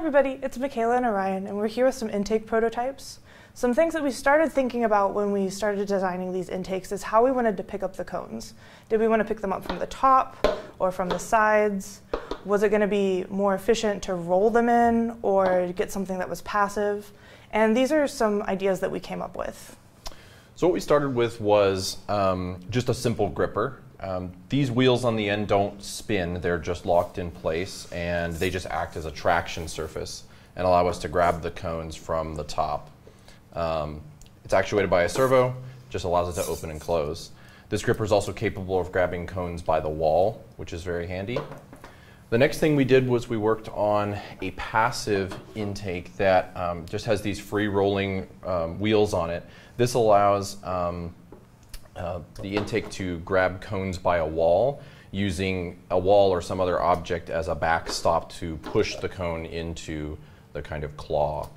everybody, it's Michaela and Orion, and we're here with some intake prototypes. Some things that we started thinking about when we started designing these intakes is how we wanted to pick up the cones. Did we want to pick them up from the top or from the sides? Was it going to be more efficient to roll them in or get something that was passive? And these are some ideas that we came up with. So what we started with was um, just a simple gripper. Um, these wheels on the end don't spin, they're just locked in place and they just act as a traction surface and allow us to grab the cones from the top. Um, it's actuated by a servo, just allows it to open and close. This gripper is also capable of grabbing cones by the wall, which is very handy. The next thing we did was we worked on a passive intake that um, just has these free rolling um, wheels on it. This allows um, uh, the intake to grab cones by a wall using a wall or some other object as a backstop to push the cone into the kind of claw.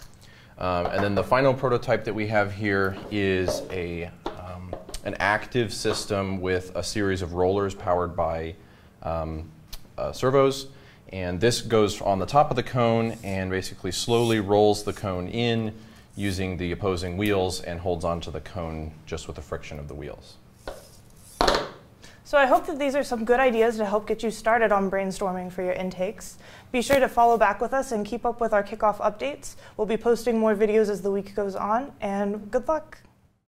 Um, and then the final prototype that we have here is a, um, an active system with a series of rollers powered by um, uh, servos. And this goes on the top of the cone and basically slowly rolls the cone in using the opposing wheels and holds onto the cone just with the friction of the wheels. So I hope that these are some good ideas to help get you started on brainstorming for your intakes. Be sure to follow back with us and keep up with our kickoff updates. We'll be posting more videos as the week goes on, and good luck.